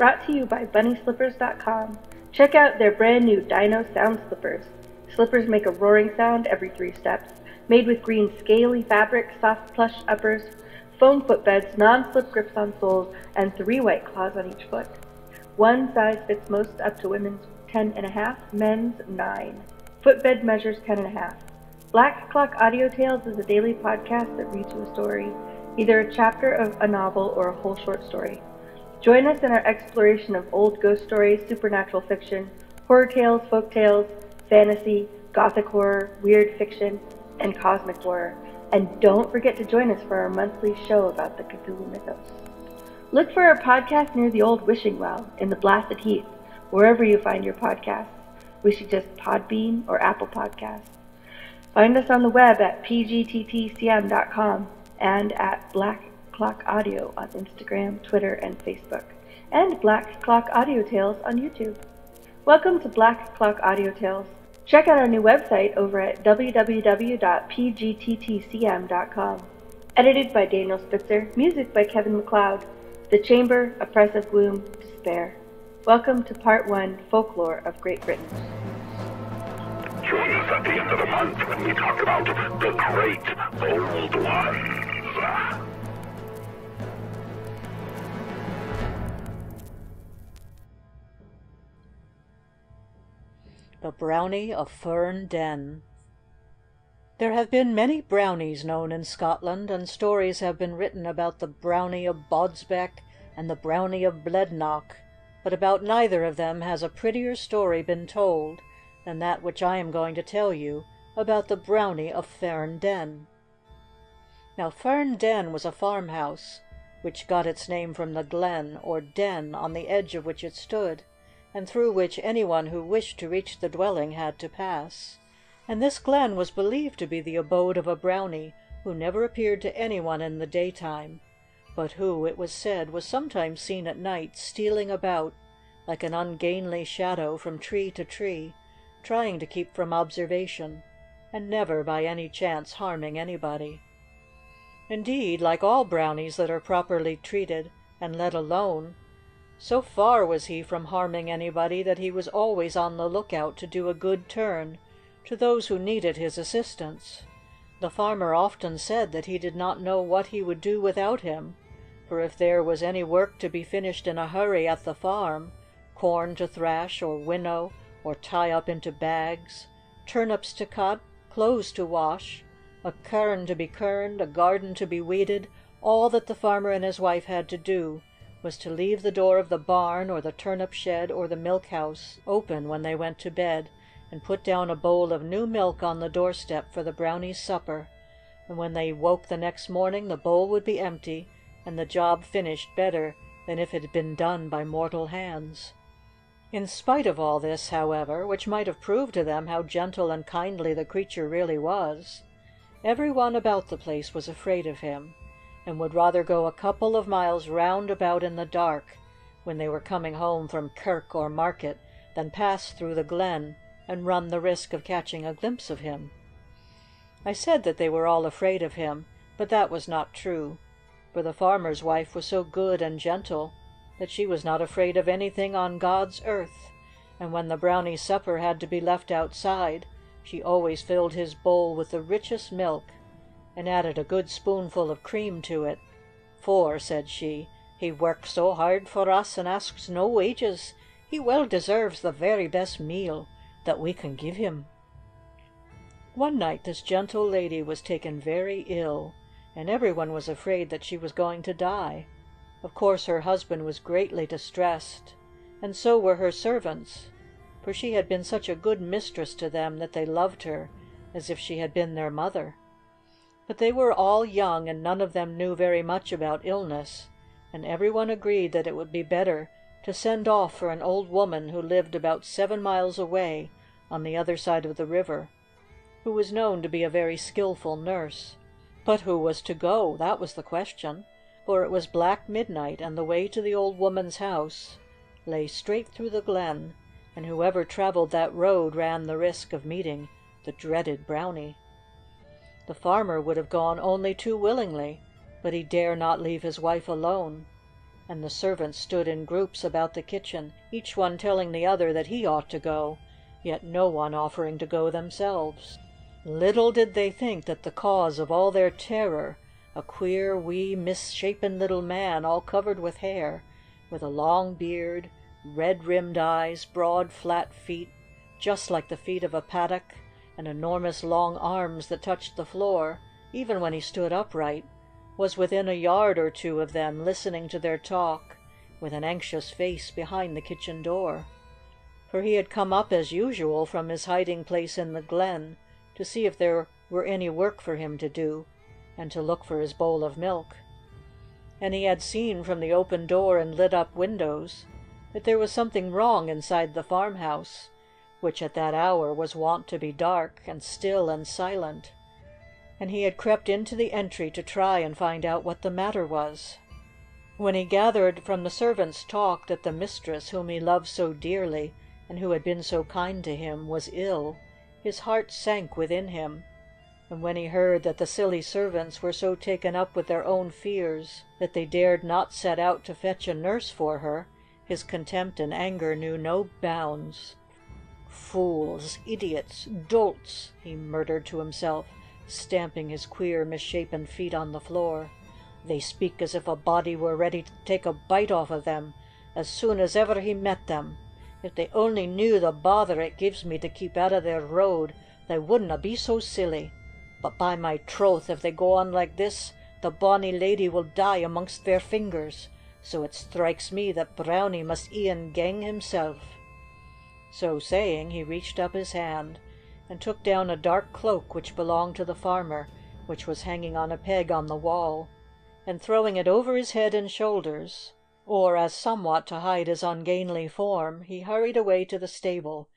Brought to you by BunnySlippers.com. Check out their brand new Dino Sound Slippers. Slippers make a roaring sound every three steps. Made with green scaly fabric, soft plush uppers, foam footbeds, non-slip grips on soles, and three white claws on each foot. One size fits most up to women's 10 and a half, men's 9. Footbed measures 10 and a half. Black Clock Audio Tales is a daily podcast that reads you a story, either a chapter of a novel or a whole short story. Join us in our exploration of old ghost stories, supernatural fiction, horror tales, folk tales, fantasy, gothic horror, weird fiction, and cosmic horror. And don't forget to join us for our monthly show about the Cthulhu mythos. Look for our podcast near the old wishing well in the blasted heath, wherever you find your podcasts. We suggest Podbean or Apple Podcasts. Find us on the web at pgttcm.com and at Black Clock Audio on Instagram, Twitter, and Facebook, and Black Clock Audio Tales on YouTube. Welcome to Black Clock Audio Tales. Check out our new website over at www.pgttcm.com. Edited by Daniel Spitzer, music by Kevin MacLeod. The Chamber, Oppressive Gloom, Despair. Welcome to Part 1 Folklore of Great Britain. Join us at the end of the month when we talk about the great old ones. The Brownie of Fern Den There have been many brownies known in Scotland, and stories have been written about the Brownie of Bodsbeck and the Brownie of Blednock, but about neither of them has a prettier story been told than that which I am going to tell you about the Brownie of Fern Den. Now Fern Den was a farmhouse, which got its name from the glen or den on the edge of which it stood and through which anyone who wished to reach the dwelling had to pass. And this glen was believed to be the abode of a brownie who never appeared to anyone in the daytime, but who, it was said, was sometimes seen at night stealing about, like an ungainly shadow from tree to tree, trying to keep from observation, and never by any chance harming anybody. Indeed, like all brownies that are properly treated and let alone, so far was he from harming anybody that he was always on the lookout to do a good turn to those who needed his assistance. The farmer often said that he did not know what he would do without him, for if there was any work to be finished in a hurry at the farm, corn to thrash or winnow or tie up into bags, turnips to cut, clothes to wash, a kirn to be kirned, a garden to be weeded, all that the farmer and his wife had to do was to leave the door of the barn or the turnip shed or the milk house open when they went to bed, and put down a bowl of new milk on the doorstep for the brownies' supper, and when they woke the next morning the bowl would be empty, and the job finished better than if it had been done by mortal hands. In spite of all this, however, which might have proved to them how gentle and kindly the creature really was, every one about the place was afraid of him and would rather go a couple of miles round about in the dark, when they were coming home from kirk or market, than pass through the glen and run the risk of catching a glimpse of him. I said that they were all afraid of him, but that was not true, for the farmer's wife was so good and gentle that she was not afraid of anything on God's earth, and when the brownie's supper had to be left outside, she always filled his bowl with the richest milk and added a good spoonful of cream to it. "For," said she, "he works so hard for us and asks no wages, he well deserves the very best meal that we can give him." One night this gentle lady was taken very ill, and everyone was afraid that she was going to die. Of course her husband was greatly distressed, and so were her servants, for she had been such a good mistress to them that they loved her as if she had been their mother. But they were all young, and none of them knew very much about illness, and everyone agreed that it would be better to send off for an old woman who lived about seven miles away on the other side of the river, who was known to be a very skilful nurse. But who was to go? That was the question, for it was black midnight, and the way to the old woman's house lay straight through the glen, and whoever travelled that road ran the risk of meeting the dreaded Brownie. The farmer would have gone only too willingly, but he dare not leave his wife alone. and the servants stood in groups about the kitchen, each one telling the other that he ought to go, yet no one offering to go themselves. Little did they think that the cause of all their terror, a queer, wee, misshapen little man all covered with hair, with a long beard, red rimmed eyes, broad, flat feet, just like the feet of a paddock, and enormous long arms that touched the floor, even when he stood upright, was within a yard or two of them listening to their talk, with an anxious face behind the kitchen door. For he had come up as usual from his hiding place in the glen to see if there were any work for him to do, and to look for his bowl of milk. And he had seen from the open door and lit up windows that there was something wrong inside the farmhouse, which at that hour was wont to be dark and still and silent, and he had crept into the entry to try and find out what the matter was. When he gathered from the servants' talk that the mistress whom he loved so dearly, and who had been so kind to him, was ill, his heart sank within him, and when he heard that the silly servants were so taken up with their own fears that they dared not set out to fetch a nurse for her, his contempt and anger knew no bounds. "Fools, idiots, dolts!" he murmured to himself, stamping his queer, misshapen feet on the floor. "They speak as if a body were ready to take a bite off of them as soon as ever he met them. If they only knew the bother it gives me to keep out of their road, they wouldna be so silly. But by my troth, if they go on like this, the bonny lady will die amongst their fingers, so it strikes me that Brownie must e'en gang himself." So saying, he reached up his hand, and took down a dark cloak which belonged to the farmer, which was hanging on a peg on the wall, and throwing it over his head and shoulders or as somewhat to hide his ungainly form, he hurried away to the stable,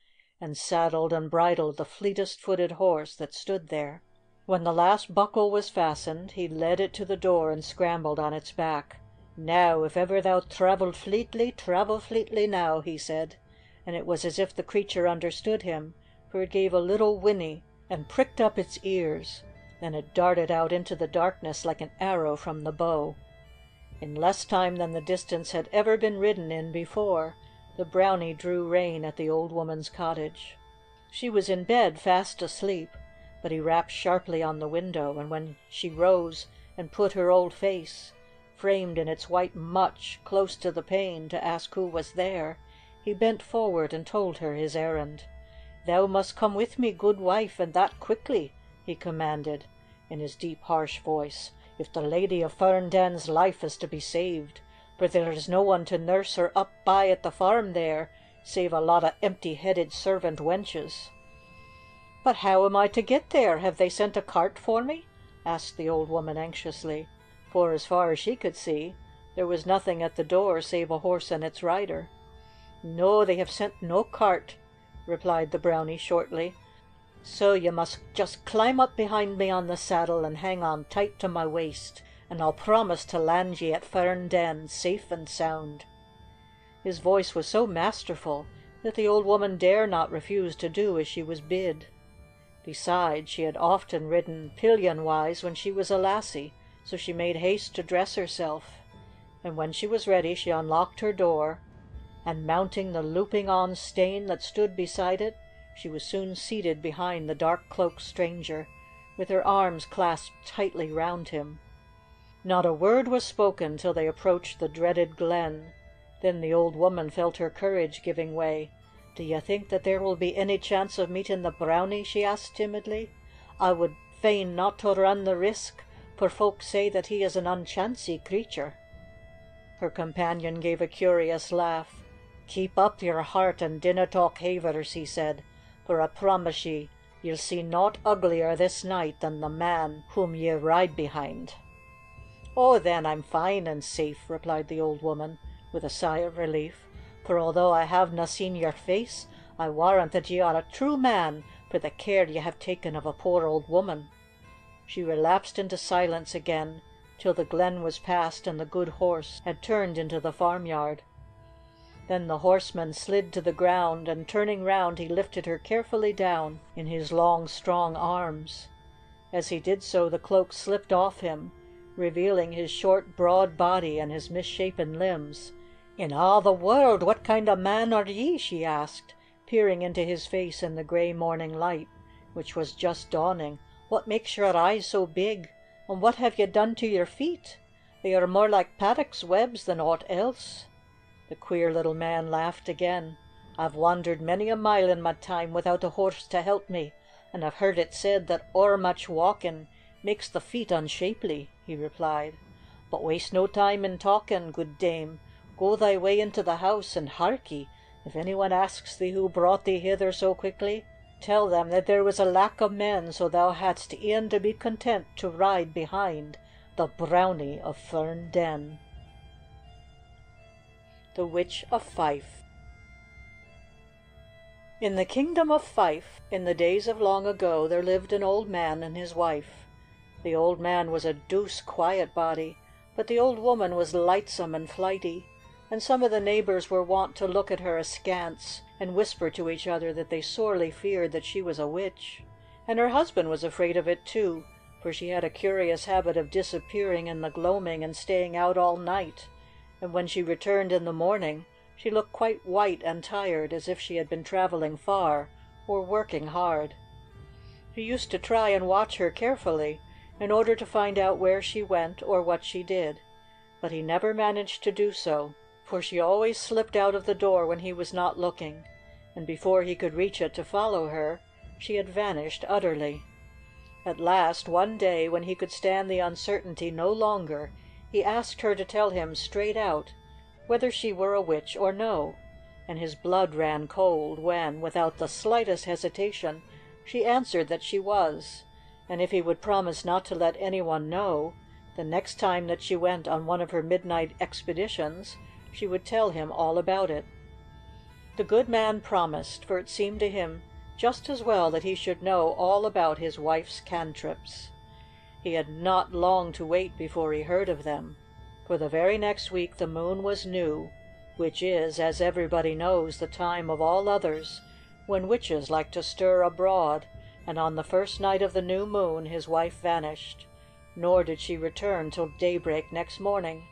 and saddled and bridled the fleetest footed horse that stood there. When the last buckle was fastened, he led it to the door and scrambled on its back. "Now, if ever thou travelled fleetly, travel fleetly now," he said, and it was as if the creature understood him, for it gave a little whinny and pricked up its ears. Then it darted out into the darkness like an arrow from the bow. In less time than the distance had ever been ridden in before, the Brownie drew rein at the old woman's cottage. She was in bed fast asleep, but he rapped sharply on the window, and when she rose and put her old face, framed in its white mutch, close to the pane, to ask who was there, he bent forward and told her his errand. "Thou must come with me, good wife, and that quickly," he commanded, in his deep, harsh voice if the Lady of Fernden's life is to be saved, for there is no one to nurse her up by at the farm there, save a lot of empty headed servant wenches." "But how am I to get there? Have they sent a cart for me?" asked the old woman anxiously, for, as far as she could see, there was nothing at the door save a horse and its rider. "No, they have sent no cart," replied the Brownie shortly. So you must just climb up behind me on the saddle and hang on tight to my waist, and I'll promise to land ye at Fernden safe and sound." His voice was so masterful that the old woman dare not refuse to do as she was bid. Besides, she had often ridden pillion wise when she was a lassie, so she made haste to dress herself, and when she was ready she unlocked her door, and mounting the louping on stane that stood beside it, she was soon seated behind the dark cloaked stranger, with her arms clasped tightly round him. Not a word was spoken till they approached the dreaded glen. Then the old woman felt her courage giving way. "Do you think that there will be any chance of meeting the Brownie?" she asked timidly. "I would fain not to run the risk, for folk say that he is an unchancy creature." Her companion gave a curious laugh. "Keep up your heart and dinna talk havers," he said for I promise ye ye'll see naught uglier this night than the man whom ye ride behind." "Oh, then, I'm fine and safe," replied the old woman, with a sigh of relief, "for although I havena seen your face, I warrant that ye are a true man for the care ye have taken of a poor old woman." She relapsed into silence again till the glen was passed and the good horse had turned into the farmyard. Then the horseman slid to the ground, and turning round he lifted her carefully down in his long, strong arms. As he did so the cloak slipped off him, revealing his short, broad body and his misshapen limbs. "In a' the world what kind o' man are ye?" she asked, peering into his face in the gray morning light, which was just dawning. "What makes your eyes so big, and what have ye done to your feet? They are more like paddocks' webs than aught else." The queer little man laughed again. "I've wandered many a mile in my time without a horse to help me, and I've heard it said that ower much walking makes the feet unshapely," he replied. "But waste no time in talking, good dame. Go thy way into the house, and hark'ee, if anyone asks thee who brought thee hither so quickly, tell them that there was a lack of men, so thou hadst e'en to be content to ride behind the Brownie of Fern Den." The Witch of Fife In the kingdom of Fife, in the days of long ago, there lived an old man and his wife. The old man was a douce, quiet body, but the old woman was lightsome and flighty, and some of the neighbors were wont to look at her askance and whisper to each other that they sorely feared that she was a witch. And her husband was afraid of it too, for she had a curious habit of disappearing in the gloaming and staying out all night, and when she returned in the morning she looked quite white and tired, as if she had been traveling far or working hard. He used to try and watch her carefully, in order to find out where she went or what she did, but he never managed to do so, for she always slipped out of the door when he was not looking, and before he could reach it to follow her, she had vanished utterly. At last, one day, when he could stand the uncertainty no longer, he asked her to tell him straight out whether she were a witch or no, and his blood ran cold when, without the slightest hesitation, she answered that she was, and if he would promise not to let anyone know, the next time that she went on one of her midnight expeditions she would tell him all about it. The good man promised, for it seemed to him just as well that he should know all about his wife's cantrips. He had not long to wait before he heard of them, for the very next week the moon was new, which is, as everybody knows, the time of all others when witches like to stir abroad, and on the first night of the new moon his wife vanished, nor did she return till daybreak next morning.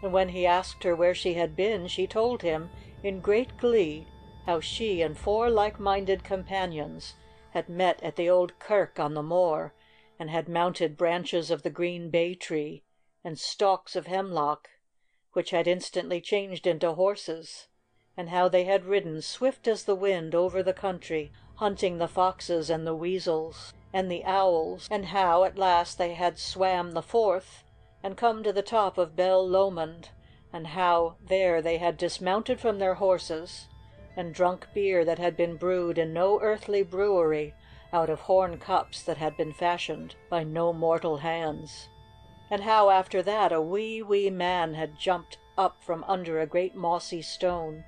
And when he asked her where she had been, she told him, in great glee, how she and four like minded companions had met at the old kirk on the moor, and had mounted branches of the green bay tree and stalks of hemlock, which had instantly changed into horses, and how they had ridden swift as the wind over the country, hunting the foxes and the weasels and the owls, and how at last they had swam the Forth and come to the top of Ben Lomond, and how there they had dismounted from their horses and drunk beer that had been brewed in no earthly brewery out of horn cups that had been fashioned by no mortal hands, and how after that a wee, wee man had jumped up from under a great mossy stone,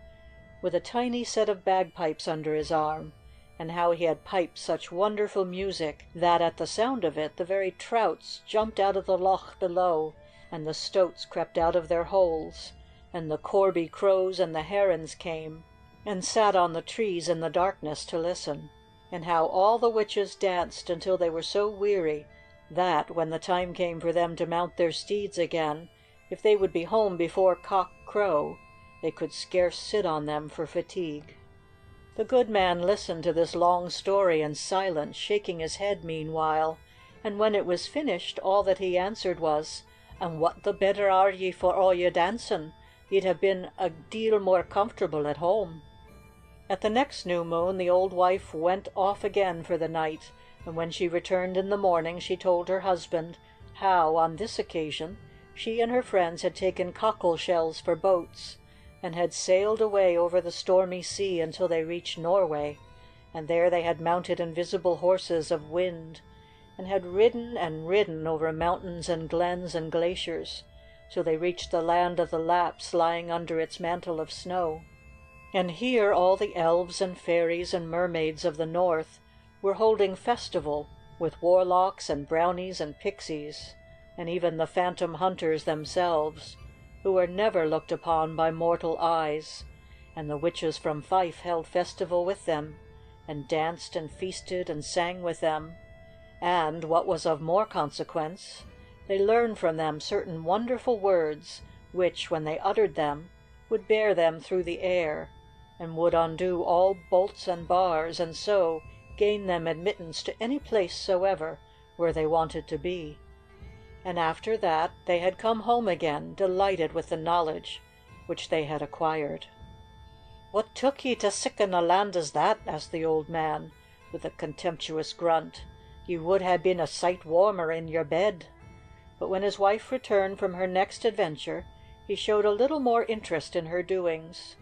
with a tiny set of bagpipes under his arm, and how he had piped such wonderful music that, at the sound of it, the very trouts jumped out of the loch below, and the stoats crept out of their holes, and the corby crows and the herons came and sat on the trees in the darkness to listen, and how all the witches danced until they were so weary that, when the time came for them to mount their steeds again, if they would be home before cock crow, they could scarce sit on them for fatigue. The good man listened to this long story in silence, shaking his head meanwhile, and when it was finished all that he answered was, "And what the better are ye for all your dancing? Ye'd have been a deal more comfortable at home." At the next new moon the old wife went off again for the night, and when she returned in the morning she told her husband how, on this occasion, she and her friends had taken cockle shells for boats, and had sailed away over the stormy sea until they reached Norway, and there they had mounted invisible horses of wind, and had ridden and ridden over mountains and glens and glaciers, till they reached the land of the Lapps lying under its mantle of snow. And here all the elves and fairies and mermaids of the North were holding festival with warlocks and brownies and pixies, and even the phantom hunters themselves, who were never looked upon by mortal eyes, and the witches from Fife held festival with them, and danced and feasted and sang with them, and, what was of more consequence, they learned from them certain wonderful words which, when they uttered them, would bear them through the air, and would undo all bolts and bars, and so gain them admittance to any place soever where they wanted to be. And after that they had come home again, delighted with the knowledge which they had acquired. "What took ye to siccan a land as that?" asked the old man, with a contemptuous grunt. "Ye would ha' been a sight warmer in your bed." But when his wife returned from her next adventure he showed a little more interest in her doings,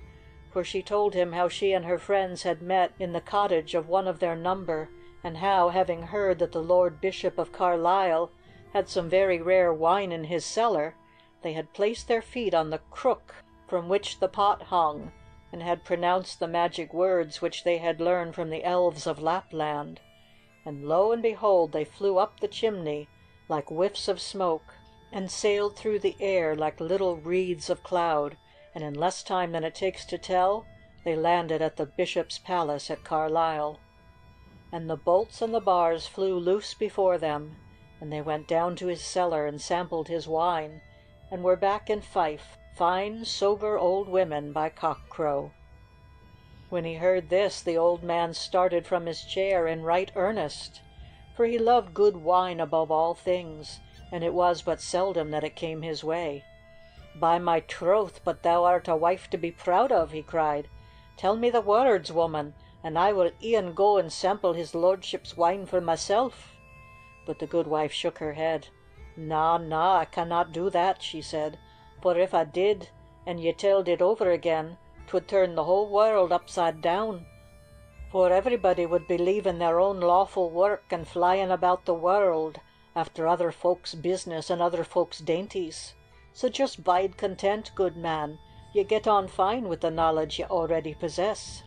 for she told him how she and her friends had met in the cottage of one of their number, and how, having heard that the Lord Bishop of Carlisle had some very rare wine in his cellar, they had placed their feet on the crook from which the pot hung, and had pronounced the magic words which they had learned from the elves of Lapland. And lo and behold they flew up the chimney like whiffs of smoke, and sailed through the air like little wreaths of cloud, and in less time than it takes to tell, they landed at the Bishop's palace at Carlisle. And the bolts and the bars flew loose before them, and they went down to his cellar and sampled his wine, and were back in Fife, fine, sober old women by cockcrow. When he heard this the old man started from his chair in right earnest for he loved good wine above all things, and it was but seldom that it came his way. "By my troth, but thou art a wife to be proud of!" he cried. "Tell me the words, woman, and I will e'en go and sample his lordship's wine for myself." But the goodwife shook her head. "Na, na, I cannot do that," she said, "for if I did, and ye telled it over again, 'twould turn the whole world upside down for everybody would be leaving their own lawful work and flying about the world after other folks' business and other folks' dainties. So just bide content, good man, ye get on fine with the knowledge ye already possess."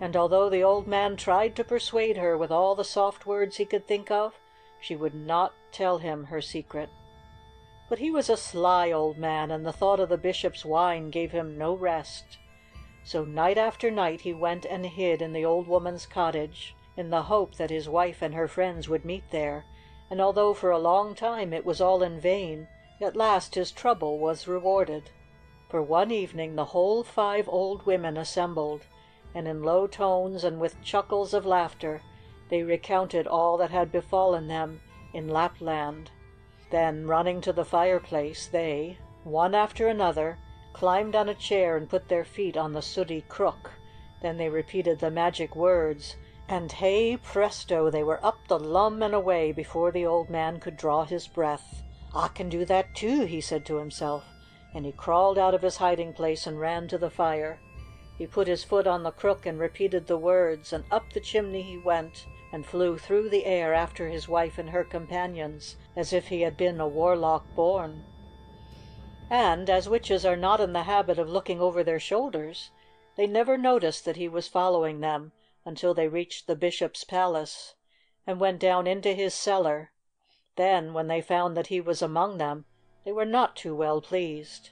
And although the old man tried to persuade her with all the soft words he could think of, she would not tell him her secret. But he was a sly old man, and the thought of the bishop's wine gave him no rest. So night after night he went and hid in the old woman's cottage, in the hope that his wife and her friends would meet there, and although for a long time it was all in vain, at last his trouble was rewarded. For one evening the whole five old women assembled, and in low tones and with chuckles of laughter they recounted all that had befallen them in Lapland. Then, running to the fireplace, they, one after another, climbed on a chair and put their feet on the sooty crook. Then they repeated the magic words, and hey presto! they were up the lum and away before the old man could draw his breath. "I can do that too," he said to himself, and he crawled out of his hiding place and ran to the fire. He put his foot on the crook and repeated the words, and up the chimney he went, and flew through the air after his wife and her companions, as if he had been a warlock born. And, as witches are not in the habit of looking over their shoulders, they never noticed that he was following them until they reached the bishop's palace, and went down into his cellar. Then, when they found that he was among them, they were not too well pleased.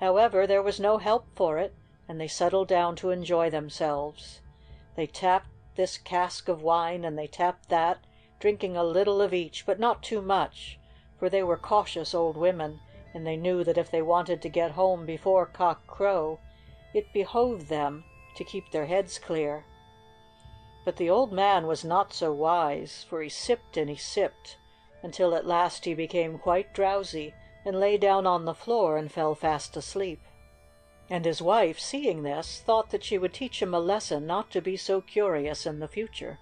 However, there was no help for it, and they settled down to enjoy themselves. They tapped this cask of wine and they tapped that, drinking a little of each, but not too much, for they were cautious old women and they knew that if they wanted to get home before cock crow, it behoved them to keep their heads clear. But the old man was not so wise, for he sipped and he sipped, until at last he became quite drowsy, and lay down on the floor and fell fast asleep. And his wife, seeing this, thought that she would teach him a lesson not to be so curious in the future.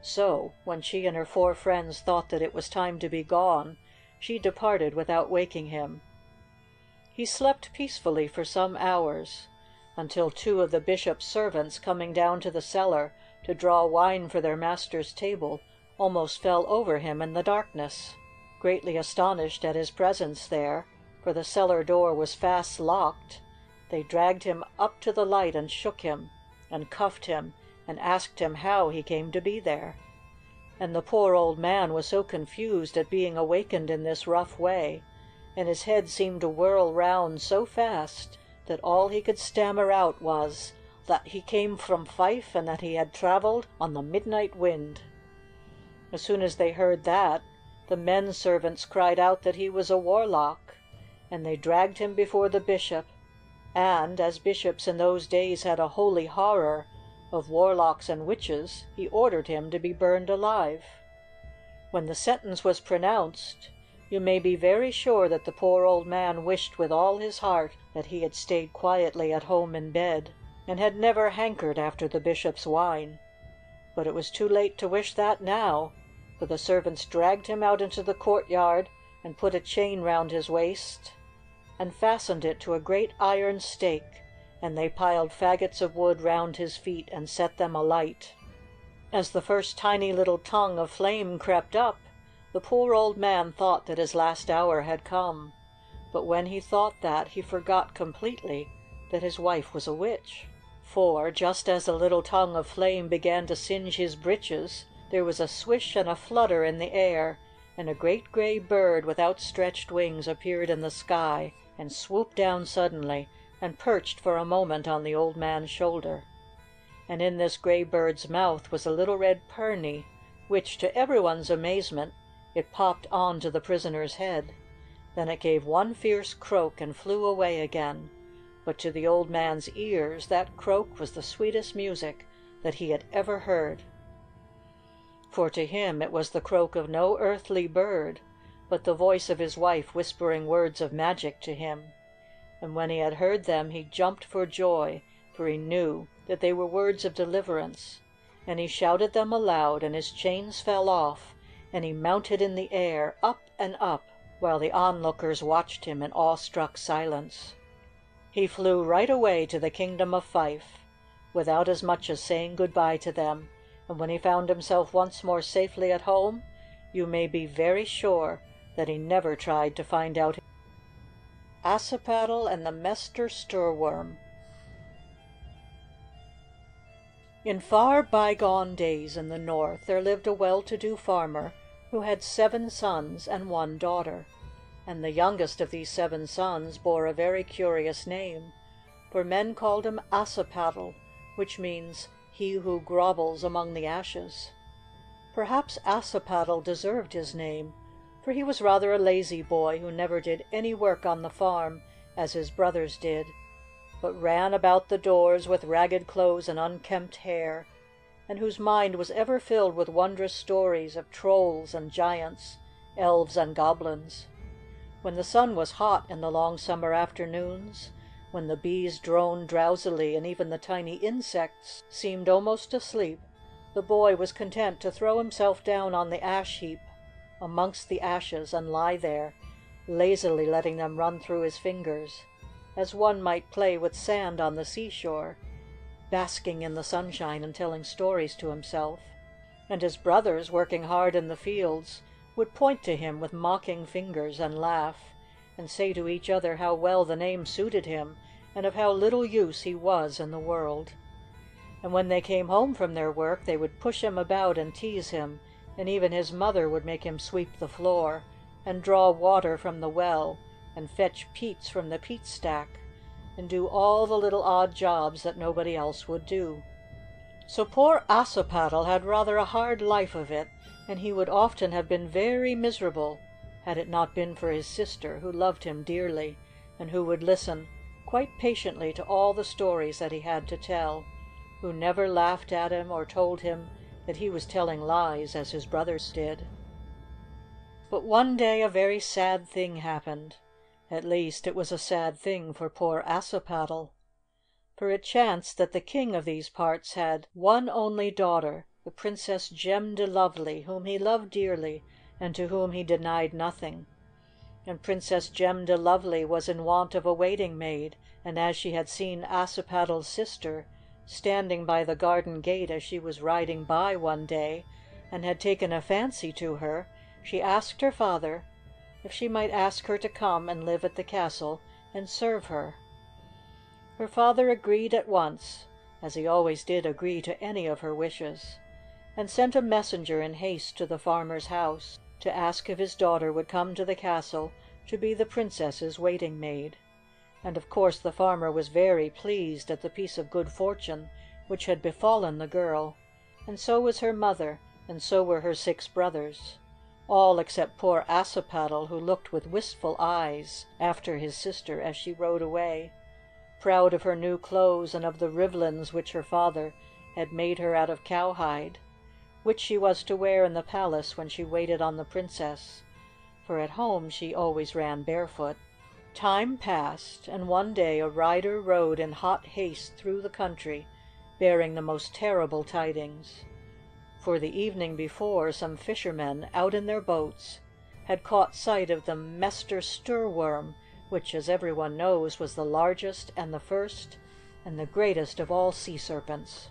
So, when she and her four friends thought that it was time to be gone, she departed without waking him. He slept peacefully for some hours, until two of the bishop's servants coming down to the cellar to draw wine for their master's table almost fell over him in the darkness. Greatly astonished at his presence there, for the cellar door was fast locked, they dragged him up to the light and shook him, and cuffed him, and asked him how he came to be there and the poor old man was so confused at being awakened in this rough way, and his head seemed to whirl round so fast, that all he could stammer out was that he came from Fife and that he had travelled on the midnight wind. As soon as they heard that, the men servants cried out that he was a warlock, and they dragged him before the bishop, and, as bishops in those days had a holy horror of warlocks and witches, he ordered him to be burned alive. When the sentence was pronounced, you may be very sure that the poor old man wished with all his heart that he had stayed quietly at home in bed, and had never hankered after the bishop's wine. But it was too late to wish that now, for the servants dragged him out into the courtyard and put a chain round his waist and fastened it to a great iron stake, and they piled faggots of wood round his feet and set them alight. As the first tiny little tongue of flame crept up, the poor old man thought that his last hour had come, but when he thought that, he forgot completely that his wife was a witch. For, just as the little tongue of flame began to singe his breeches, there was a swish and a flutter in the air, and a great gray bird with outstretched wings appeared in the sky, and swooped down suddenly, and perched for a moment on the old man's shoulder. And in this gray bird's mouth was a little red pirnie, which, to everyone's amazement, it popped on to the prisoner's head. Then it gave one fierce croak and flew away again, but to the old man's ears that croak was the sweetest music that he had ever heard. For to him it was the croak of no earthly bird, but the voice of his wife whispering words of magic to him. And when he had heard them he jumped for joy, for he knew that they were words of deliverance, and he shouted them aloud, and his chains fell off and he mounted in the air, up and up, while the onlookers watched him in awestruck silence. He flew right away to the kingdom of Fife, without as much as saying good bye to them, and when he found himself once more safely at home, you may be very sure that he never tried to find out Ashiepattle and the Mester Stoorworm. In far bygone days in the north there lived a well to do farmer who had seven sons and one daughter, and the youngest of these seven sons bore a very curious name, for men called him Ashiepattle, which means he who grovels among the ashes. Perhaps Ashiepattle deserved his name, for he was rather a lazy boy who never did any work on the farm as his brothers did, but ran about the doors with ragged clothes and unkempt hair, and whose mind was ever filled with wondrous stories of trolls and giants, elves and goblins. When the sun was hot in the long summer afternoons, when the bees droned drowsily and even the tiny insects seemed almost asleep, the boy was content to throw himself down on the ash heap amongst the ashes and lie there, lazily letting them run through his fingers, as one might play with sand on the seashore basking in the sunshine and telling stories to himself. And his brothers, working hard in the fields, would point to him with mocking fingers and laugh, and say to each other how well the name suited him, and of how little use he was in the world. And when they came home from their work they would push him about and tease him, and even his mother would make him sweep the floor, and draw water from the well, and fetch peats from the peat stack, and do all the little odd jobs that nobody else would do. So poor Ashiepattle had rather a hard life of it, and he would often have been very miserable had it not been for his sister, who loved him dearly, and who would listen quite patiently to all the stories that he had to tell, who never laughed at him or told him that he was telling lies as his brothers did. But one day a very sad thing happened. At least, it was a sad thing for poor Ashiepattle. For it chanced that the king of these parts had one only daughter, the Princess Gem de Lovely, whom he loved dearly and to whom he denied nothing. And Princess Gem de Lovely was in want of a waiting maid, and as she had seen Assiepattle's sister standing by the garden gate as she was riding by one day, and had taken a fancy to her, she asked her father if she might ask her to come and live at the castle and serve her. Her father agreed at once, as he always did agree to any of her wishes, and sent a messenger in haste to the farmer's house to ask if his daughter would come to the castle to be the princess's waiting maid. And of course the farmer was very pleased at the piece of good fortune which had befallen the girl, and so was her mother, and so were her six brothers. all except poor Ashiepattle, who looked with wistful eyes after his sister as she rode away, proud of her new clothes and of the rivlins which her father had made her out of cowhide, which she was to wear in the palace when she waited on the Princess, for at home she always ran barefoot. Time passed, and one day a rider rode in hot haste through the country, bearing the most terrible tidings. For the evening before some fishermen, out in their boats, had caught sight of the Mester Stoorworm, which, as everyone knows, was the largest and the first and the greatest of all sea serpents.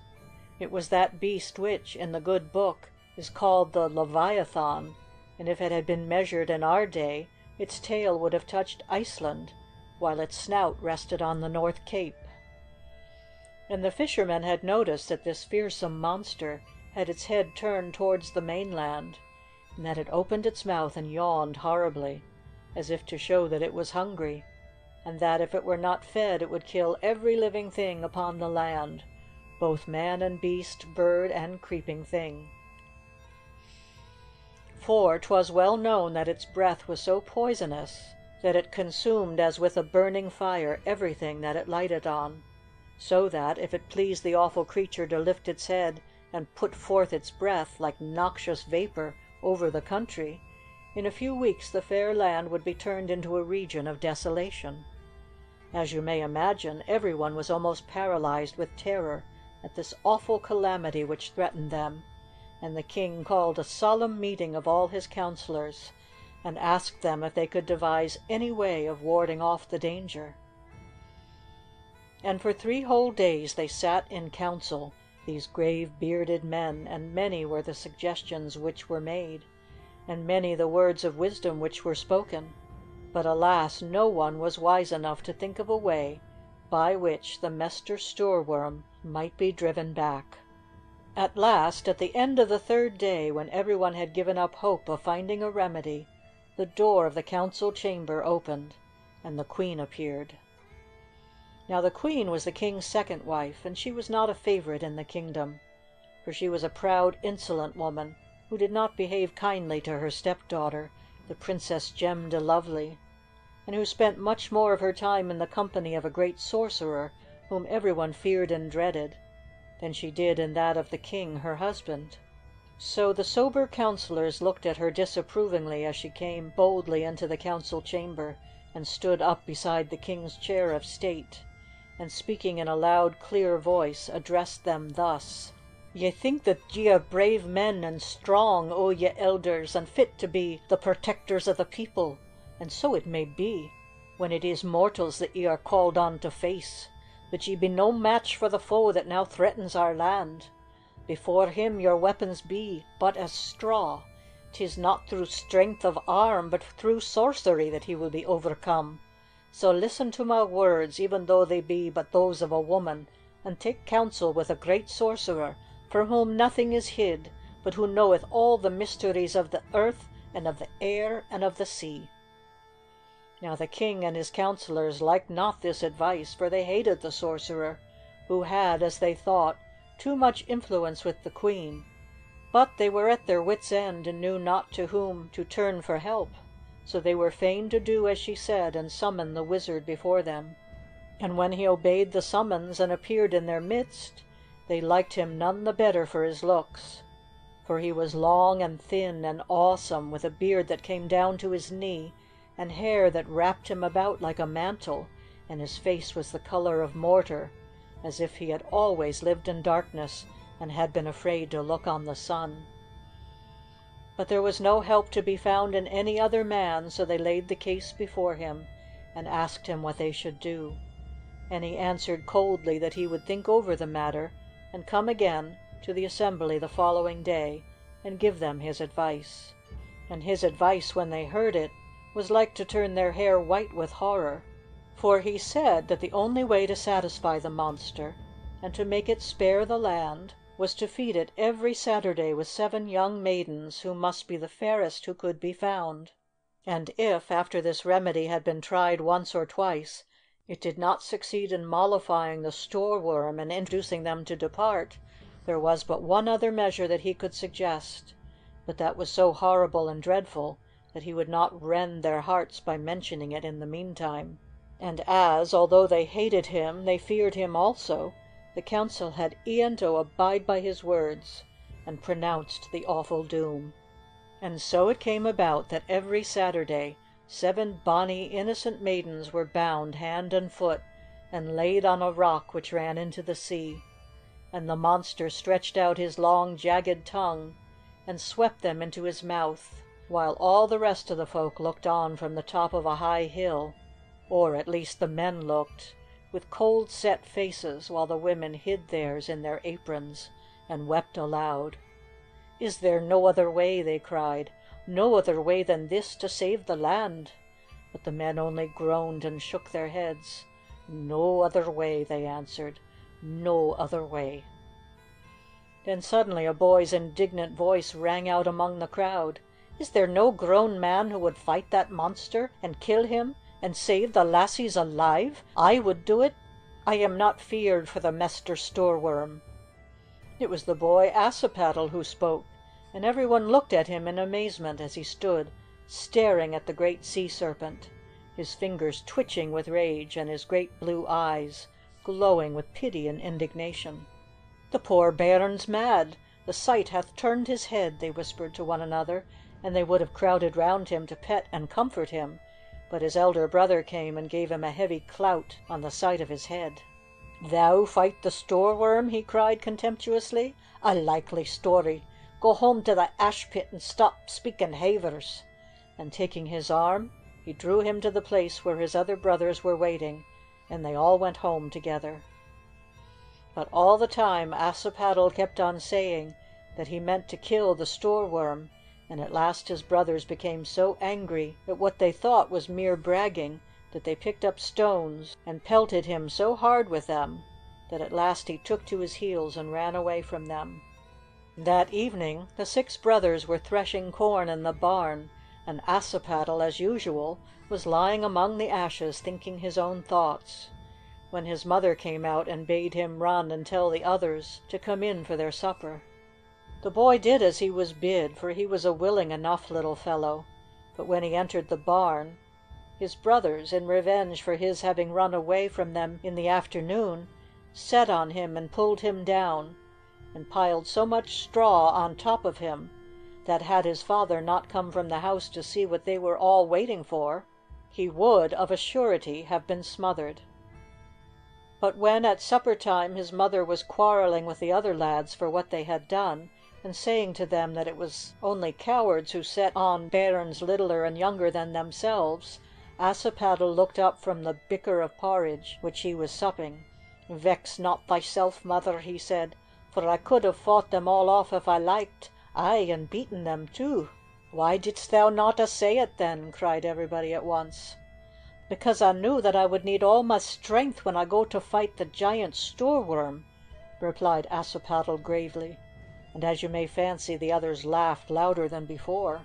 It was that beast which, in the Good Book, is called the Leviathan, and if it had been measured in our day its tail would have touched Iceland, while its snout rested on the North Cape. And the fishermen had noticed that this fearsome monster had its head turned towards the mainland, and that it opened its mouth and yawned horribly, as if to show that it was hungry, and that if it were not fed it would kill every living thing upon the land, both man and beast, bird and creeping thing for 'twas well known that its breath was so poisonous that it consumed as with a burning fire everything that it lighted on, so that, if it pleased the awful creature to lift its head and put forth its breath like noxious vapor over the country, in a few weeks the fair land would be turned into a region of desolation. As you may imagine, everyone was almost paralyzed with terror at this awful calamity which threatened them and the King called a solemn meeting of all his councilors, and asked them if they could devise any way of warding off the danger. And for three whole days they sat in council, these grave bearded men, and many were the suggestions which were made, and many the words of wisdom which were spoken; but alas, no one was wise enough to think of a way by which the Mester Stoorworm might be driven back. At last, at the end of the third day, when everyone had given up hope of finding a remedy, the door of the Council Chamber opened, and the Queen appeared. Now the Queen was the King's second wife, and she was not a favorite in the kingdom, for she was a proud, insolent woman, who did not behave kindly to her stepdaughter, the Princess Gem de Lovely, and who spent much more of her time in the company of a great sorcerer whom everyone feared and dreaded than she did in that of the King, her husband. So the sober councilors looked at her disapprovingly as she came boldly into the council chamber and stood up beside the King's chair of state, and speaking in a loud, clear voice, addressed them thus: "Ye think that ye are brave men and strong, O ye elders, and fit to be the protectors of the people, and so it may be, when it is mortals that ye are called on to face. But ye be no match for the foe that now threatens our land. Before him your weapons be but as straw. 'Tis not through strength of arm, but through sorcery, that he will be overcome. So listen to my words, even though they be but those of a woman, and take counsel with a great sorcerer, from whom nothing is hid, but who knoweth all the mysteries of the earth and of the air and of the sea." Now the King and his counselors liked not this advice, for they hated the sorcerer, who had, as they thought, too much influence with the Queen; but they were at their wits' end, and knew not to whom to turn for help, so they were fain to do as she said and summon the Wizard before them. And when he obeyed the summons and appeared in their midst, they liked him none the better for his looks, for he was long and thin and awesome, with a beard that came down to his knee and hair that wrapped him about like a mantle, and his face was the color of mortar, as if he had always lived in darkness and had been afraid to look on the sun. But there was no help to be found in any other man, so they laid the case before him and asked him what they should do. And he answered coldly that he would think over the matter and come again to the assembly the following day and give them his advice. And his advice, when they heard it, was like to turn their hair white with horror, for he said that the only way to satisfy the monster, and to make it spare the land, was to feed it every Saturday with seven young maidens who must be the fairest who could be found; and if, after this remedy had been tried once or twice, it did not succeed in mollifying the Stoorworm and inducing them to depart, there was but one other measure that he could suggest, but that was so horrible and dreadful that he would not rend their hearts by mentioning it in the meantime. And as, although they hated him, they feared him also, the Council had Ian to abide by his words, and pronounced the awful doom. And so it came about that every Saturday seven bonny, innocent maidens were bound hand and foot, and laid on a rock which ran into the sea. And the monster stretched out his long, jagged tongue, and swept them into his mouth, while all the rest of the folk looked on from the top of a high hill, or at least the men looked, with cold set faces, while the women hid theirs in their aprons, and wept aloud. "Is there no other way," they cried, "no other way than this to save the land?" But the men only groaned and shook their heads. "No other way," they answered, "no other way." Then suddenly a boy's indignant voice rang out among the crowd. "Is there no grown man who would fight that monster, and kill him, and save the lassies alive? I would do it. I am not feared for the Mester Stoorworm." It was the boy Ashiepattle who spoke, and everyone looked at him in amazement as he stood staring at the great sea serpent, his fingers twitching with rage, and his great blue eyes glowing with pity and indignation. "The poor bairn's mad! The sight hath turned his head," they whispered to one another, and they would have crowded round him to pet and comfort him, but his elder brother came and gave him a heavy clout on the side of his head. "Thou fight the Stoorworm!" he cried contemptuously. "A likely story! Go home to the ash pit and stop speaking havers!" And taking his arm, he drew him to the place where his other brothers were waiting, and they all went home together. But all the time Ashiepattle kept on saying that he meant to kill the Stoorworm, and at last his brothers became so angry at what they thought was mere bragging that they picked up stones and pelted him so hard with them that at last he took to his heels and ran away from them. That evening the six brothers were threshing corn in the barn, and Ashiepattle, as usual, was lying among the ashes thinking his own thoughts when his mother came out and bade him run and tell the others to come in for their supper. The boy did as he was bid, for he was a willing enough little fellow; but when he entered the barn, his brothers, in revenge for his having run away from them in the afternoon, set on him and pulled him down, and piled so much straw on top of him that, had his father not come from the house to see what they were all waiting for, he would, of a surety, have been smothered. But when at supper time his mother was quarrelling with the other lads for what they had done, and saying to them that it was only cowards who set on bairns littler and younger than themselves, Ashiepattle looked up from the bicker of porridge which he was supping. "Vex not thyself, mother," he said, "for I could have fought them all off if I liked, ay, and beaten them too." "Why didst thou not say it then?" cried everybody at once. "Because I knew that I would need all my strength when I go to fight the giant Stoorworm," replied Ashiepattle gravely, and as you may fancy the others laughed louder than before.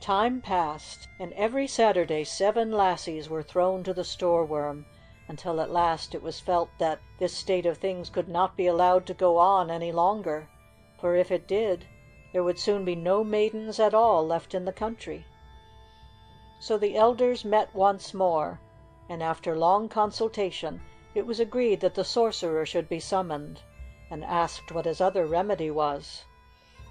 Time passed, and every Saturday seven lassies were thrown to the Stoorworm, until at last it was felt that this state of things could not be allowed to go on any longer, for if it did, there would soon be no maidens at all left in the country. So the elders met once more and after long consultation it was agreed that the sorcerer should be summoned, and asked what his other remedy was.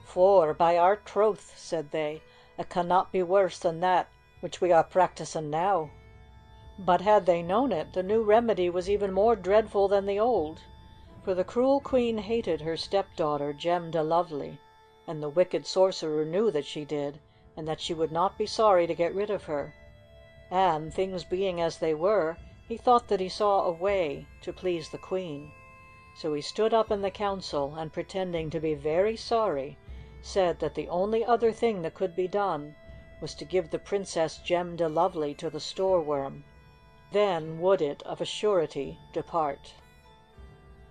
"For, by our troth," said they, "it cannot be worse than that which we are practising now." But had they known it, the new remedy was even more dreadful than the old, for the cruel queen hated her stepdaughter, Gem de Lovely, and the wicked sorcerer knew that she did, and that she would not be sorry to get rid of her and, things being as they were, he thought that he saw a way to please the Queen. So he stood up in the council, and pretending to be very sorry, said that the only other thing that could be done was to give the Princess Gem de Lovely to the Stoorworm. Then would it, of a surety, depart.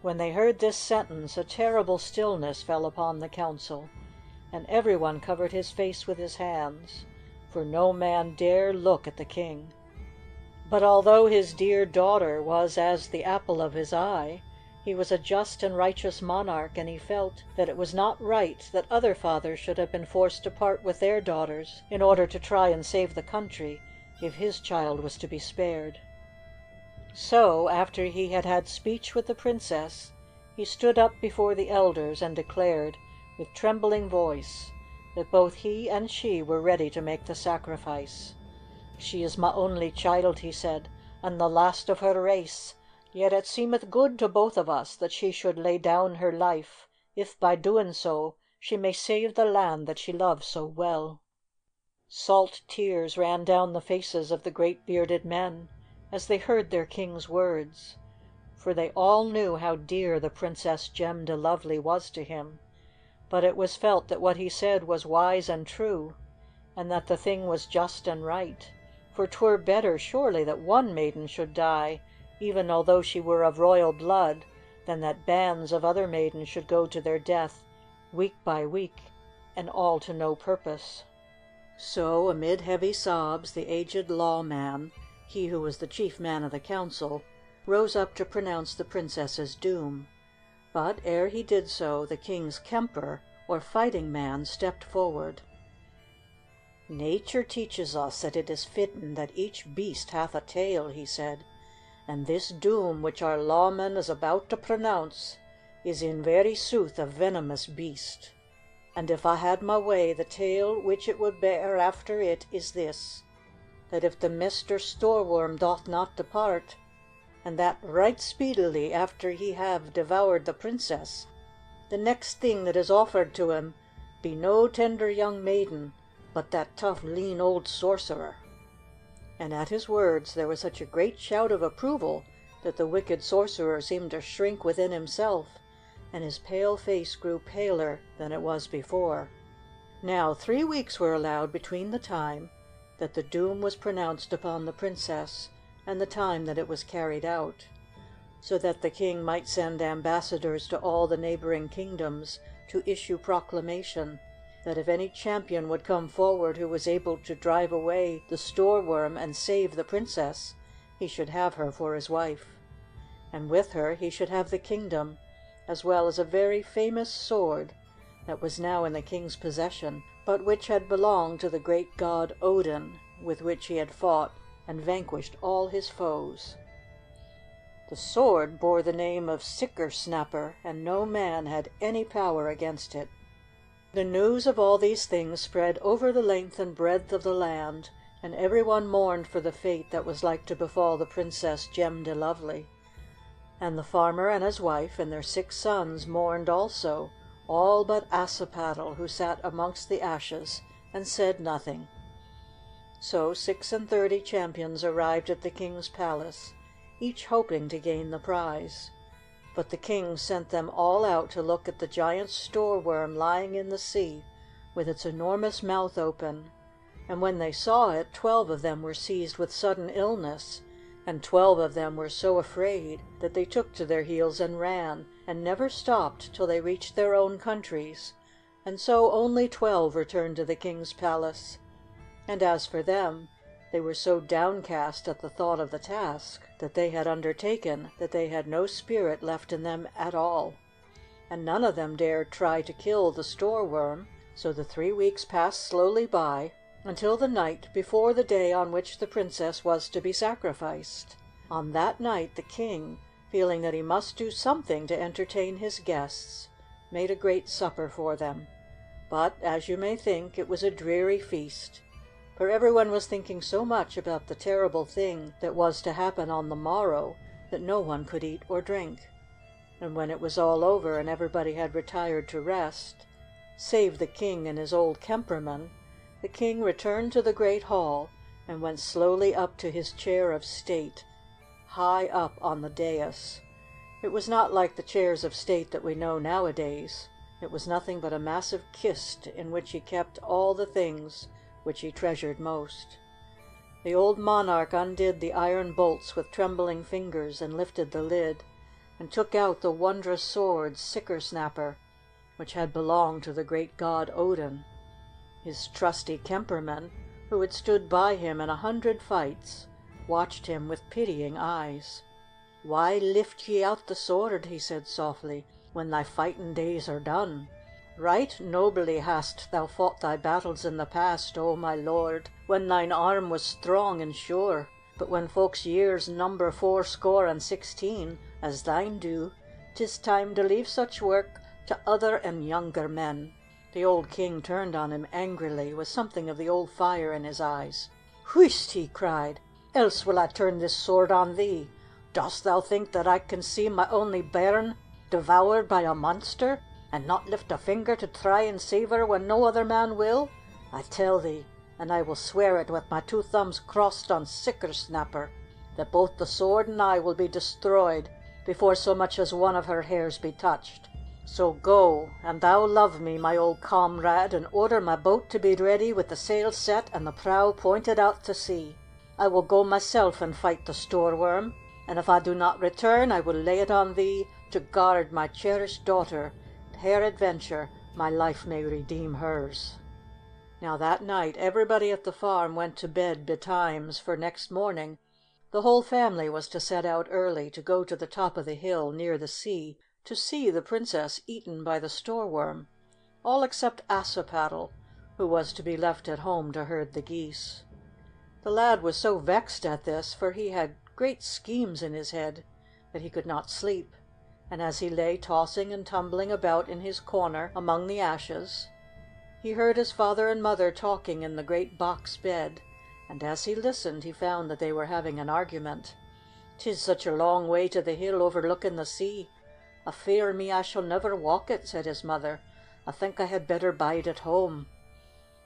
When they heard this sentence a terrible stillness fell upon the council, and everyone covered his face with his hands for no man dare look at the King. But although his dear daughter was as the apple of his eye, He was a just and righteous monarch, and he felt that it was not right that other fathers should have been forced to part with their daughters in order to try and save the country if his child was to be spared. So, after he had had speech with the Princess, he stood up before the elders and declared, with trembling voice, that both he and she were ready to make the sacrifice. "She is my only child," he said, "and the last of her race, yet it seemeth good to both of us that she should lay down her life, if by doing so she may save the land that she loves so well." Salt tears ran down the faces of the great bearded men as they heard their King's words, for they all knew how dear the Princess Gem de Lovely was to him, but it was felt that what he said was wise and true, and that the thing was just and right, for 'twere better surely that one maiden should die, even although she were of royal blood, than that bands of other maidens should go to their death week by week, and all to no purpose. So, amid heavy sobs, the aged law man he who was the chief man of the council, rose up to pronounce the princess's doom. But ere he did so, the King's Kemper, or fighting man, stepped forward. "Nature teaches us that it is fitting that each beast hath a tail," he said, "and this doom which our lawman is about to pronounce is in very sooth a venomous beast. And if I had my way, the tale which it would bear after it is this that if the Mester Stoorworm doth not depart, and that right speedily after he have devoured the Princess, the next thing that is offered to him be no tender young maiden, but that tough, lean old sorcerer." And at his words there was such a great shout of approval that the wicked sorcerer seemed to shrink within himself, and his pale face grew paler than it was before. Now three weeks were allowed between the time that the doom was pronounced upon the Princess and the time that it was carried out, so that the King might send ambassadors to all the neighboring kingdoms to issue proclamation that if any champion would come forward who was able to drive away the Stoorworm and save the Princess, he should have her for his wife. And with her he should have the kingdom, as well as a very famous sword that was now in the King's possession but which had belonged to the great god Odin, with which he had fought and vanquished all his foes. The sword bore the name of Sikkersnapper, and no man had any power against it. The news of all these things spread over the length and breadth of the land, and every one mourned for the fate that was like to befall the Princess Gem de Lovely. And the farmer and his wife and their six sons mourned also all but Ashiepattle, who sat amongst the ashes and said nothing. So six and thirty champions arrived at the King's palace, each hoping to gain the prize. But the King sent them all out to look at the giant Stoorworm lying in the sea with its enormous mouth open, and when they saw it twelve of them were seized with sudden illness, and twelve of them were so afraid that they took to their heels and ran and never stopped till they reached their own countries, and so only twelve returned to the King's palace. And as for them, they were so downcast at the thought of the task that they had undertaken that they had no spirit left in them at all, and none of them dared try to kill the Stoorworm. So the three weeks passed slowly by until the night before the day on which the Princess was to be sacrificed. On that night the King feeling that he must do something to entertain his guests, made a great supper for them. But, as you may think, it was a dreary feast, for everyone was thinking so much about the terrible thing that was to happen on the morrow that no one could eat or drink. And when it was all over and everybody had retired to rest, save the King and his old Kemperman, the King returned to the great hall and went slowly up to his chair of state high up on the dais. It was not like the chairs of state that we know nowadays. It was nothing but a massive kist in which he kept all the things which he treasured most. The old monarch undid the iron bolts with trembling fingers and lifted the lid, and took out the wondrous sword Sikkersnapper, which had belonged to the great god Odin. His trusty Kemperman, who had stood by him in a hundred fights, watched him with pitying eyes. "Why lift ye out the sword," he said softly, "when thy fighting days are done? Right nobly hast thou fought thy battles in the past, O my lord, when thine arm was strong and sure; but when folks' years number fourscore and sixteen, as thine do, 'tis time to leave such work to other and younger men." The old king turned on him angrily, with something of the old fire in his eyes. "Wheest!" he cried. "Else will I turn this sword on thee! Dost thou think that I can see my only bairn devoured by a monster, and not lift a finger to try and save her when no other man will? I tell thee, and I will swear it with my two thumbs crossed on Sikkersnapper, that both the sword and I will be destroyed before so much as one of her hairs be touched. So go, an thou love me, my old comrade, and order my boat to be ready with the sails set and the prow pointed out to sea. I will go myself and fight the Stoorworm, and if I do not return I will lay it on thee to guard my cherished daughter peradventure my life may redeem hers." Now that night everybody at the farm went to bed betimes, for next morning the whole family was to set out early to go to the top of the hill near the sea to see the Princess eaten by the Stoorworm, all except Ashiepattle, who was to be left at home to herd the geese. The lad was so vexed at this, for he had great schemes in his head, that he could not sleep, and as he lay tossing and tumbling about in his corner among the ashes, he heard his father and mother talking in the great box bed, and as he listened he found that they were having an argument. "'Tis such a long way to the hill overlooking the sea. I fear me I shall never walk it," said his mother. "I think I had better bide at home."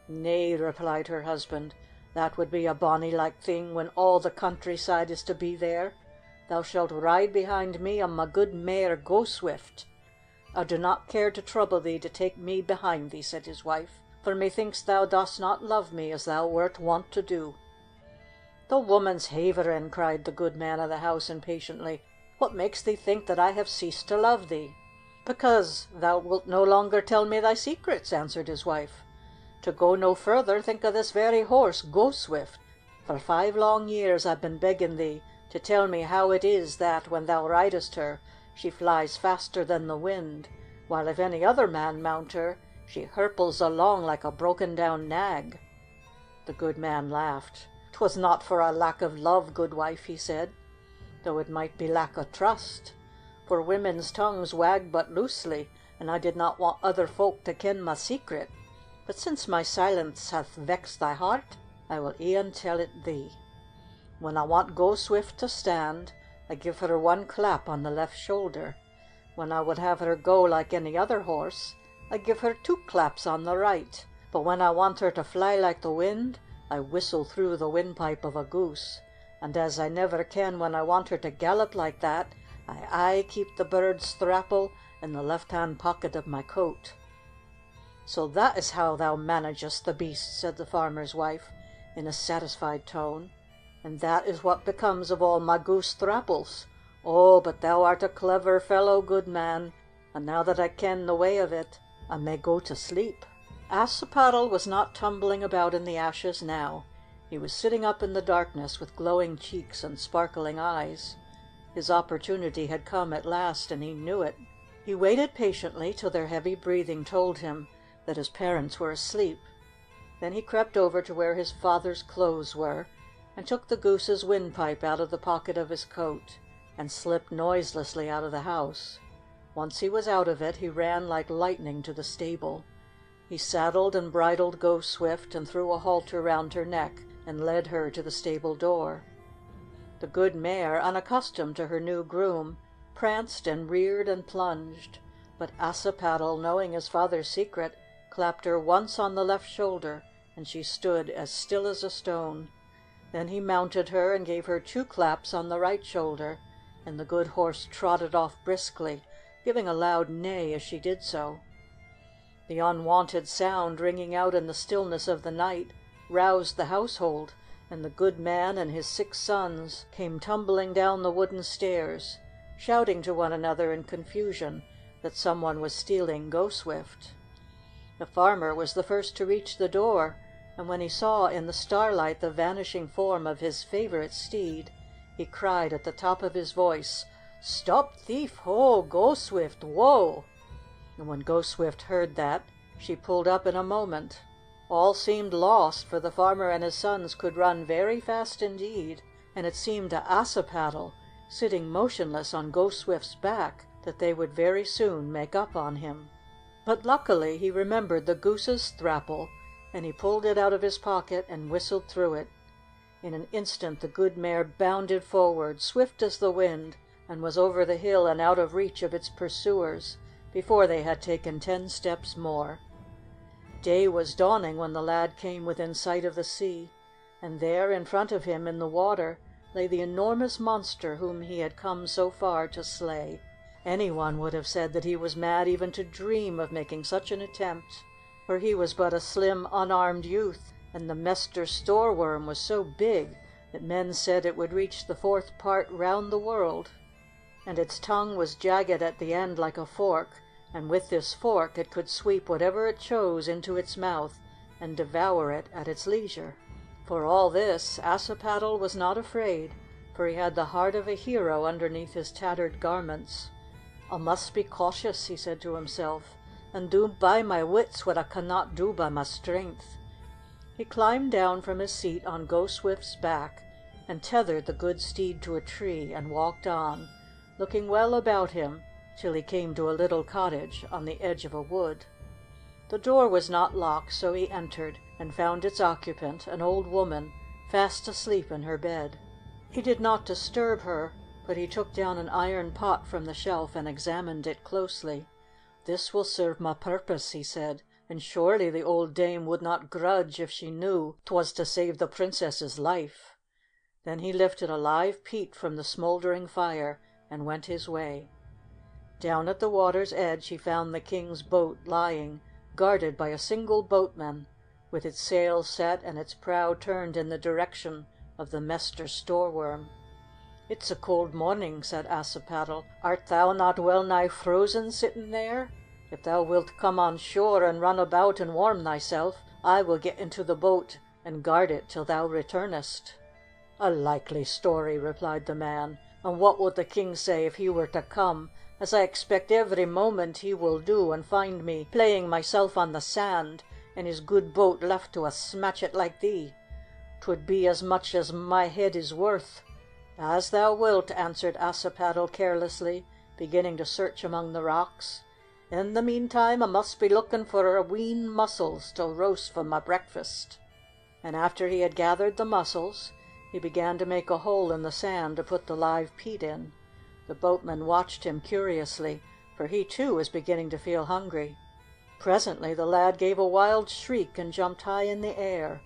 "Nay," replied her husband, "that would be a bonny like thing when all the countryside is to be there. Thou shalt ride behind me on my good mare Go Swift." "I do not care to trouble thee to take me behind thee," said his wife, "for methinks thou dost not love me as thou wert wont to do." "The woman's haverin'!" cried the good man of the house impatiently. "What makes thee think that I have ceased to love thee?" "Because thou wilt no longer tell me thy secrets," answered his wife. To go no further, think of this very horse, Go Swift. For five long years I've been begging thee to tell me how it is that, when thou ridest her, she flies faster than the wind, while if any other man mount her, she hirples along like a broken down nag." The good man laughed. "'Twas not for a lack of love, good wife," he said, "though it might be lack o' trust, for women's tongues wag but loosely, and I did not want other folk to ken my secret. But since my silence hath vexed thy heart, I will e'en tell it thee. When I want Go Swift to stand, I give her one clap on the left shoulder. When I would have her go like any other horse, I give her two claps on the right. But when I want her to fly like the wind, I whistle through the windpipe of a goose. And as I never can when I want her to gallop like that, I aye keep the bird's thrapple in the left hand pocket of my coat." "So that is how thou managest the beast," said the farmer's wife, in a satisfied tone. "And that is what becomes of all my goose thrapples. Oh, but thou art a clever fellow, good man, and now that I ken the way of it, I may go to sleep." Ashiepattle was not tumbling about in the ashes now. He was sitting up in the darkness with glowing cheeks and sparkling eyes. His opportunity had come at last, and he knew it. He waited patiently till their heavy breathing told him that his parents were asleep. Then he crept over to where his father's clothes were, and took the goose's windpipe out of the pocket of his coat, and slipped noiselessly out of the house. Once he was out of it, he ran like lightning to the stable. He saddled and bridled Go Swift, and threw a halter round her neck, and led her to the stable door. The good mare, unaccustomed to her new groom, pranced and reared and plunged, but Ashiepattle, knowing his father's secret, clapped her once on the left shoulder, and she stood as still as a stone. Then he mounted her and gave her two claps on the right shoulder, and the good horse trotted off briskly, giving a loud neigh as she did so. The unwonted sound ringing out in the stillness of the night roused the household, and the good man and his six sons came tumbling down the wooden stairs, shouting to one another in confusion that some one was stealing Go Swift. The farmer was the first to reach the door, and when he saw in the starlight the vanishing form of his favorite steed, he cried at the top of his voice, "Stop thief! Ho! Go Swift! Whoa!" And when Go Swift heard that, she pulled up in a moment. All seemed lost, for the farmer and his sons could run very fast indeed, and it seemed to Ashiepattle, sitting motionless on Go Swift's back, that they would very soon make up on him. But luckily he remembered the goose's thrapple, and he pulled it out of his pocket and whistled through it. In an instant the good mare bounded forward, swift as the wind, and was over the hill and out of reach of its pursuers before they had taken ten steps more. Day was dawning when the lad came within sight of the sea, and there in front of him in the water lay the enormous monster whom he had come so far to slay. Any one would have said that he was mad even to dream of making such an attempt, for he was but a slim, unarmed youth, and the Mester Stoorworm was so big that men said it would reach the fourth part round the world. And its tongue was jagged at the end like a fork, and with this fork it could sweep whatever it chose into its mouth and devour it at its leisure. For all this Ashiepattle was not afraid, for he had the heart of a hero underneath his tattered garments. "I must be cautious," he said to himself, "and do by my wits what I cannot do by my strength." He climbed down from his seat on Go Swift's back and tethered the good steed to a tree and walked on, looking well about him till he came to a little cottage on the edge of a wood. The door was not locked, so he entered, and found its occupant, an old woman, fast asleep in her bed. He did not disturb her, but he took down an iron pot from the shelf and examined it closely. "This will serve my purpose," he said, "and surely the old dame would not grudge if she knew 'twas to save the Princess's life." Then he lifted a live peat from the smouldering fire and went his way. Down at the water's edge he found the King's boat lying, guarded by a single boatman, with its sails set and its prow turned in the direction of the Mester Stoorworm. "It's a cold morning," said Ashiepattle. "Art thou not well nigh frozen sitting there? If thou wilt come on shore and run about and warm thyself, I will get into the boat and guard it till thou returnest." "A likely story!" replied the man. "And what would the King say if he were to come as I expect every moment he will do, and find me playing myself on the sand, and his good boat left to a smatchet like thee? 'Twould be as much as my head is worth." "As thou wilt," answered Ashiepattle carelessly, beginning to search among the rocks. "In the meantime I must be looking for a wheen mussels to roast for my breakfast." And after he had gathered the mussels, he began to make a hole in the sand to put the live peat in. The boatman watched him curiously, for he too was beginning to feel hungry. Presently the lad gave a wild shriek and jumped high in the air.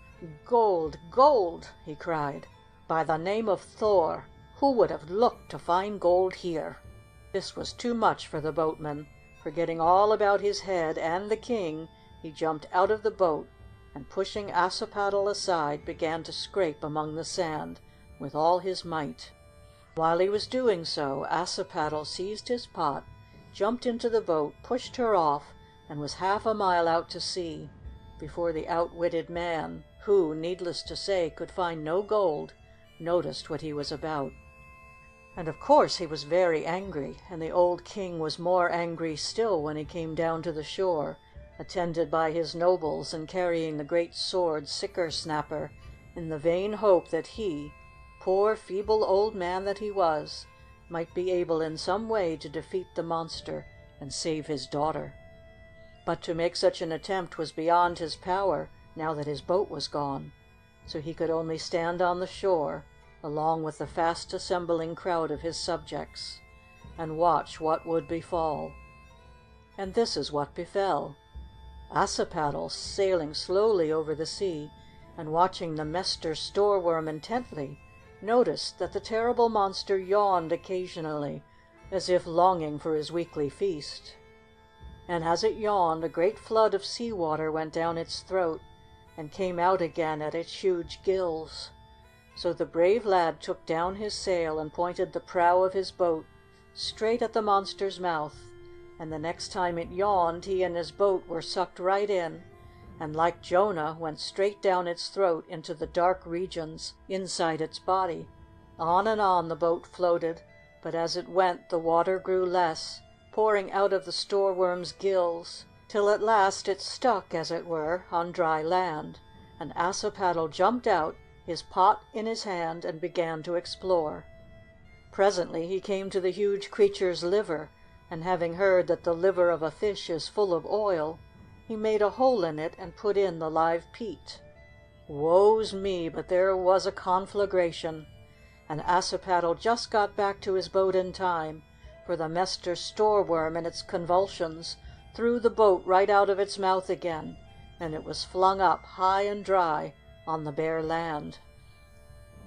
"Gold! Gold!" he cried. "By the name of Thor, who would have looked to find gold here?" This was too much for the boatman. Forgetting all about his head and the King, he jumped out of the boat, and pushing Ashiepattle aside, began to scrape among the sand with all his might. While he was doing so, Ashiepattle seized his pot, jumped into the boat, pushed her off, and was half a mile out to sea before the outwitted man, who, needless to say, could find no gold, noticed what he was about. And of course he was very angry, and the old King was more angry still when he came down to the shore, attended by his nobles and carrying the great sword Sikkersnapper, in the vain hope that he poor, feeble old man that he was, might be able in some way to defeat the monster and save his daughter. But to make such an attempt was beyond his power now that his boat was gone, so he could only stand on the shore, along with the fast assembling crowd of his subjects, and watch what would befall. And this is what befell. Ashiepattle, sailing slowly over the sea, and watching the Mester Stoorworm intently, noticed that the terrible monster yawned occasionally, as if longing for his weekly feast. And as it yawned, a great flood of sea water went down its throat and came out again at its huge gills. So the brave lad took down his sail and pointed the prow of his boat straight at the monster's mouth, and the next time it yawned he and his boat were sucked right in and, like Jonah, went straight down its throat into the dark regions inside its body. On and on the boat floated, but as it went the water grew less, pouring out of the Stoorworm's gills, till at last it stuck, as it were, on dry land, and Ashiepattle jumped out, his pot in his hand, and began to explore. Presently he came to the huge creature's liver, and having heard that the liver of a fish is full of oil, he made a hole in it and put in the live peat. Woe's me, but there was a conflagration! And Ashiepattle just got back to his boat in time, for the Mester Stoorworm in its convulsions threw the boat right out of its mouth again, and it was flung up, high and dry, on the bare land.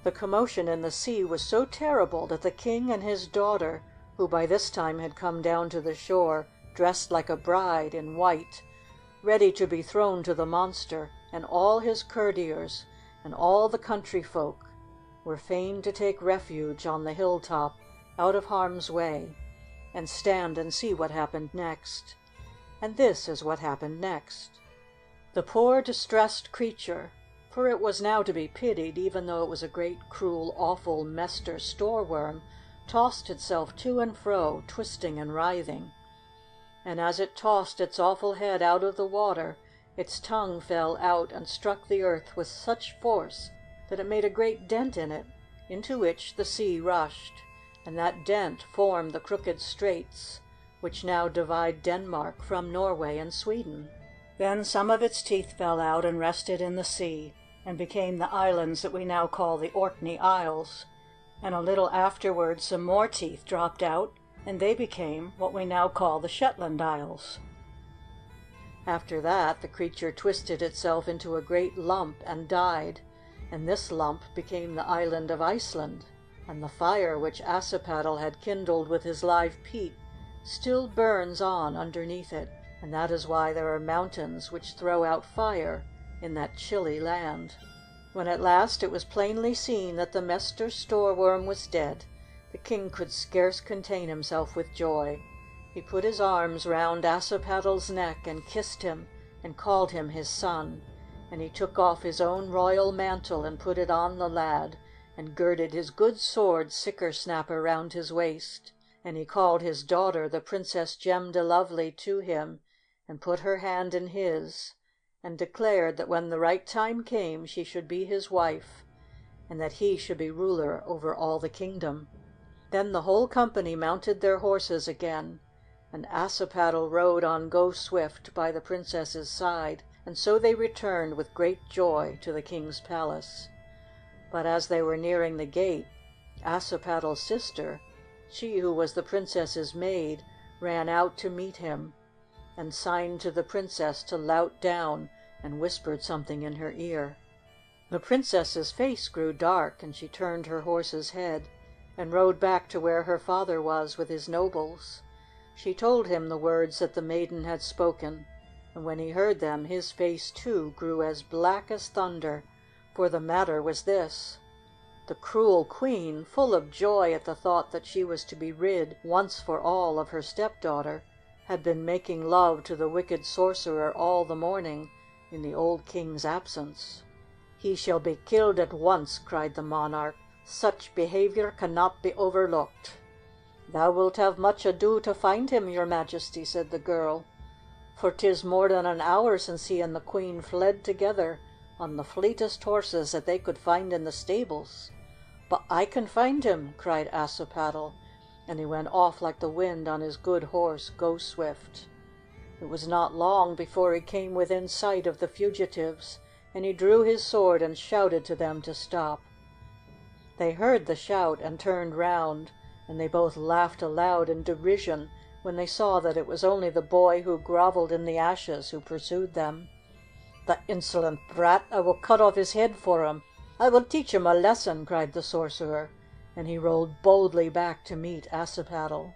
The commotion in the sea was so terrible that the King and his daughter, who by this time had come down to the shore dressed like a bride, in white, ready to be thrown to the monster, and all his courtiers, and all the country folk, were fain to take refuge on the hilltop out of harm's way, and stand and see what happened next. And this is what happened next. The poor distressed creature for it was now to be pitied, even though it was a great, cruel, awful Mester Stoorworm tossed itself to and fro, twisting and writhing. And as it tossed its awful head out of the water, its tongue fell out and struck the earth with such force that it made a great dent in it, into which the sea rushed, and that dent formed the crooked straits which now divide Denmark from Norway and Sweden. Then some of its teeth fell out and rested in the sea, and became the islands that we now call the Orkney Isles, and a little afterward some more teeth dropped out, and they became what we now call the Shetland Isles. After that the creature twisted itself into a great lump and died and this lump became the island of Iceland, and the fire which Ashiepattle had kindled with his live peat still burns on underneath it, and that is why there are mountains which throw out fire in that chilly land. When at last it was plainly seen that the Mester Stoorworm was dead, the King could scarce contain himself with joy. He put his arms round Assiepattle's neck and kissed him and called him his son and he took off his own royal mantle and put it on the lad, and girded his good sword Sikkersnapper round his waist, and he called his daughter, the Princess Gem de Lovely, to him, and put her hand in his, and declared that when the right time came she should be his wife, and that he should be ruler over all the kingdom. Then the whole company mounted their horses again, and Ashiepattle rode on Go Swift by the Princess's side and so they returned with great joy to the King's palace. But as they were nearing the gate, Assiepattle's sister, she who was the Princess's maid, ran out to meet him, and signed to the Princess to lout down, and whispered something in her ear. The Princess's face grew dark, and she turned her horse's head, and rode back to where her father was with his nobles. She told him the words that the maiden had spoken and when he heard them his face, too, grew as black as thunder, for the matter was this: The cruel Queen, full of joy at the thought that she was to be rid once for all of her stepdaughter, had been making love to the wicked sorcerer all the morning in the old King's absence. "He shall be killed at once!" cried the monarch. "Such behavior cannot be overlooked." "Thou wilt have much ado to find him, your Majesty," said the girl for 'tis more than an hour since he and the Queen fled together on the fleetest horses that they could find in the stables. But I can find him!" cried Ashiepattle, and he went off like the wind on his good horse, Go Swift. It was not long before he came within sight of the fugitives, and he drew his sword and shouted to them to stop. They heard the shout and turned round, and they both laughed aloud in derision when they saw that it was only the boy who grovelled in the ashes who pursued them. "The insolent brat! I will cut off his head for him! I will teach him a lesson!" cried the Sorcerer, and he rode boldly back to meet Ashiepattle.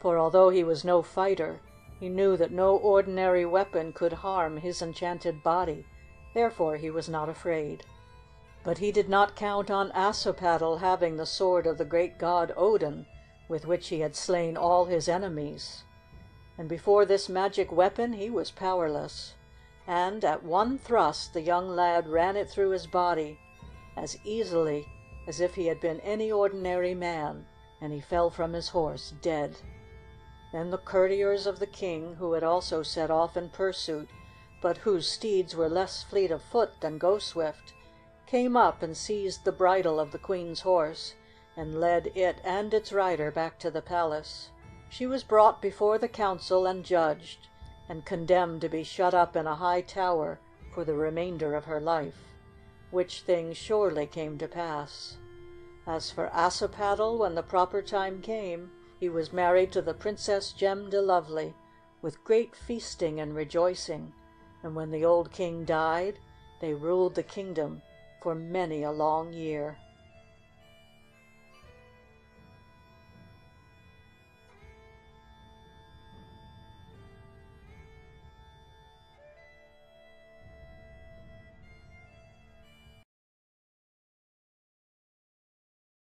For although he was no fighter, he knew that no ordinary weapon could harm his enchanted body, therefore he was not afraid. But he did not count on Ashiepattle having the sword of the great god Odin with which he had slain all his enemies, and before this magic weapon he was powerless, and, at one thrust, the young lad ran it through his body as easily as if he had been any ordinary man, and he fell from his horse dead. Then the courtiers of the king, who had also set off in pursuit, but whose steeds were less fleet of foot than Go Swift, came up and seized the bridle of the Queen's horse, and led it and its rider back to the palace. She was brought before the council and judged, and condemned to be shut up in a high tower for the remainder of her life, which thing surely came to pass. As for Ashiepattle, when the proper time came, he was married to the Princess Gem de Lovely, with great feasting and rejoicing, and when the old king died, they ruled the kingdom for many a long year.